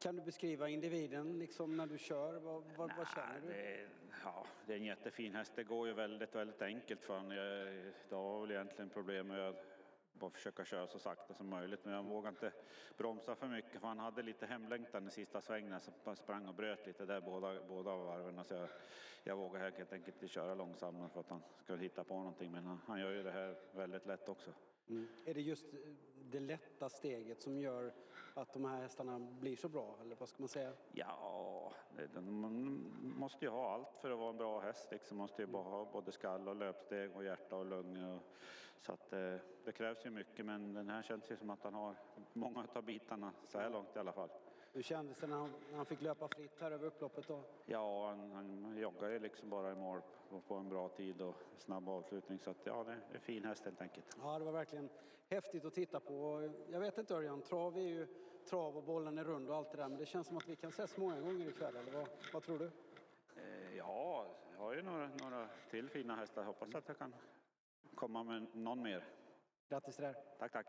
Kan du beskriva individen liksom när du kör? Vad, vad, Nej, vad känner du? Det, ja, det är en jättefin häst. Det går ju väldigt, väldigt enkelt för honom. Jag, det var väl egentligen problem med att bara försöka köra så sakta som möjligt. Men jag vågade inte bromsa för mycket för han hade lite hemlängtan i sista svängen. Så han sprang och bröt lite där båda, båda varven. Så jag, jag vågade helt enkelt inte köra långsammare för att han skulle hitta på någonting. Men han, han gör ju det här väldigt lätt också. Mm. Är det just det lätta steget som gör att de här hästarna blir så bra? Eller vad ska man säga? Ja, man måste ju ha allt för att vara en bra häst. Liksom. Man måste ju bara ha både skall och löpsteg och hjärta och lungor. Så att, eh, det krävs ju mycket, men den här känns ju som att han har många av bitarna så här långt i alla fall. Hur kändes det när han, när han fick löpa fritt här över upploppet då? Ja, han, han joggar ju liksom bara i mål på, på en bra tid och snabb avslutning. Så att, ja, det är en fin häst helt enkelt. Ja, det var verkligen häftigt att titta på. Jag vet inte Örjan, trav är ju trav och bollen är rund och allt det där. Men det känns som att vi kan ses många gånger ikväll, eller vad, vad tror du? Eh, ja, jag har ju några, några till fina hästar. Hoppas att jag kan komma med någon mer. Grattis till det här. Tack, tack.